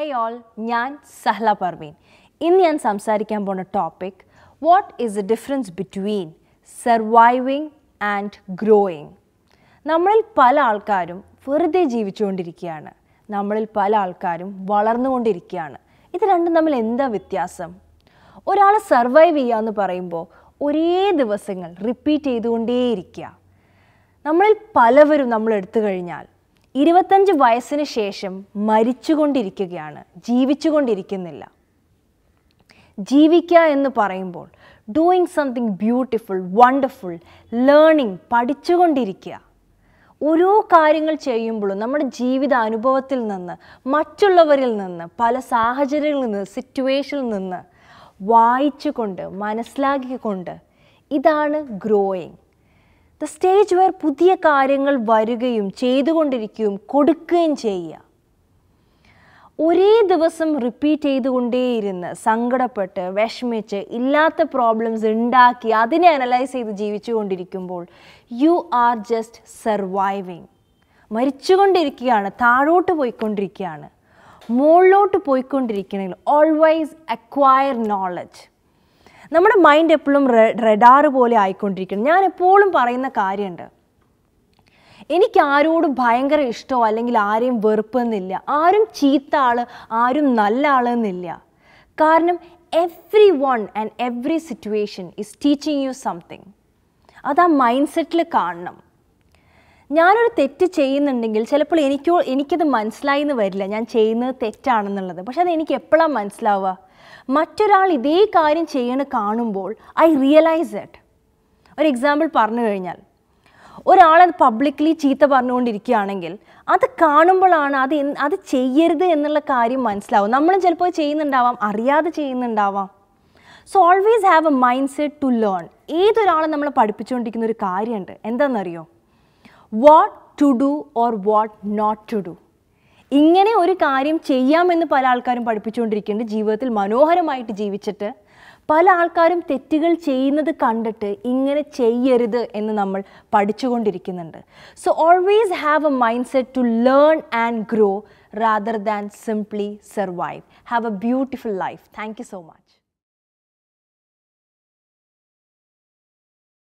Hey all ഞാൻ സഹ്ല പർവീൻ. ഇന്ന് ഞാൻ സംസാരിക്കാൻ പോണ topic what is the difference between surviving and growing നമ്മളിൽ പല ആൾക്കാരും വെറുതെ ജീവിച്ചുകൊണ്ടിരിക്കുകയാണ്. നമ്മളിൽ പല ആൾക്കാരും വളർന്നുകൊണ്ടിരിക്കുകയാണ്. ഇത് രണ്ടും തമ്മിൽ എന്താ വ്യത്യാസം? ഒരാൾ സർവൈവ് ചെയ്യുക എന്ന് പറയുമ്പോൾ ഒരേ ദിവസങ്ങൾ റിപ്പീറ്റ് ചെയ്തുകൊണ്ടേയിരിക്കുക. നമ്മളിൽ പലവരും നമ്മൾ എടുത്തു കഴിഞ്ഞാൽ ഇരുപത്തഞ്ച് വയസ്സിന് ശേഷം മരിച്ചുകൊണ്ടിരിക്കുകയാണ് ജീവിച്ചുകൊണ്ടിരിക്കുന്നില്ല. ജീവിക്കുക എന്ന് പറയുമ്പോൾ doing something beautiful wonderful learning പഠിച്ചുകൊണ്ടിരിക്കുക. ഓരോ കാര്യങ്ങൾ ചെയ്യുമ്പോഴും നമ്മുടെ ജീവിത അനുഭവത്തിൽ നിന്ന് മറ്റുള്ളവരിൽ നിന്ന് പല സാഹചര്യങ്ങളിൽ നിന്ന് സിറ്റുവേഷനിൽ നിന്ന് വായിച്ചുകൊണ്ട് മനസ്സിലാക്കിക്കൊണ്ട് ഇതാണ് ഗ്രോയിങ് ദ സ്റ്റേജ് വേർ പുതിയ കാര്യങ്ങൾ വരികയും ചെയ്തുകൊണ്ടിരിക്കുകയും കൊടുക്കുകയും ചെയ്യുക. ഒരേ ദിവസം റിപ്പീറ്റ് ചെയ്തുകൊണ്ടേയിരുന്ന് സങ്കടപ്പെട്ട് വിഷമിച്ച് ഇല്ലാത്ത പ്രോബ്ലംസ് ഉണ്ടാക്കി അതിനെ അനലൈസ് ചെയ്ത് ജീവിച്ചു കൊണ്ടിരിക്കുമ്പോൾ യു ആർ ജസ്റ്റ് സർവൈവിങ് മരിച്ചുകൊണ്ടിരിക്കുകയാണ് താഴോട്ട് പോയിക്കൊണ്ടിരിക്കുകയാണ്. മുകളിലോട്ട് പോയിക്കൊണ്ടിരിക്കണമെങ്കിൽ ഓൾവൈസ് അക്വയർ നോളജ് നമ്മുടെ മൈൻഡ് എപ്പോഴും റെഡാറ് പോലെ ആയിക്കൊണ്ടിരിക്കണം ഞാൻ എപ്പോഴും പറയുന്ന കാര്യമുണ്ട്. എനിക്ക് ആരോടും ഭയങ്കര ഇഷ്ടമോ അല്ലെങ്കിൽ ആരെയും വെറുപ്പെന്നില്ല. ആരും ചീത്ത ആൾ ആരും നല്ല ആളെന്നില്ല. കാരണം every one and every situation is teaching you something അത് ആ മൈൻഡ് സെറ്റിൽ കാണണം. ഞാനൊരു തെറ്റ് ചെയ്യുന്നുണ്ടെങ്കിൽ ചിലപ്പോൾ എനിക്കോ എനിക്കത് മനസ്സിലായി എന്ന് വരില്ല. ഞാൻ ചെയ്യുന്നത് തെറ്റാണെന്നുള്ളത്. പക്ഷെ അത് എനിക്ക് എപ്പോഴാണ് മനസ്സിലാവുക? മറ്റൊരാൾ ഇതേ കാര്യം ചെയ്യണ കാണുമ്പോൾ ഐ റിയലൈസ് ഇറ്റ് ഒരു എക്സാമ്പിൾ പറഞ്ഞു കഴിഞ്ഞാൽ ഒരാളത് പബ്ലിക്കലി ചീത്ത പറഞ്ഞുകൊണ്ടിരിക്കുകയാണെങ്കിൽ അത് കാണുമ്പോഴാണ് അത് അത് ചെയ്യരുത് എന്നുള്ള കാര്യം മനസ്സിലാവും. നമ്മളും ചിലപ്പോൾ ചെയ്യുന്നുണ്ടാവാം അറിയാതെ ചെയ്യുന്നുണ്ടാവാം. So always have a mindset to learn ഏതൊരാളും നമ്മൾ പഠിപ്പിച്ചുകൊണ്ടിരിക്കുന്ന ഒരു കാര്യമുണ്ട് എന്താണെന്നറിയോ? What to do or what not to do ഇങ്ങനെ ഒരു കാര്യം ചെയ്യാമെന്ന് പല ആൾക്കാരും പഠിപ്പിച്ചുകൊണ്ടിരിക്കുന്നുണ്ട്. ജീവിതത്തിൽ മനോഹരമായിട്ട് ജീവിച്ചിട്ട് പല ആൾക്കാരും തെറ്റുകൾ ചെയ്യുന്നത് കണ്ടിട്ട് ഇങ്ങനെ ചെയ്യരുത് എന്ന് നമ്മൾ പഠിച്ചുകൊണ്ടിരിക്കുന്നുണ്ട്. So always have a mindset to learn and grow rather than simply survive have a beautiful life thank you so much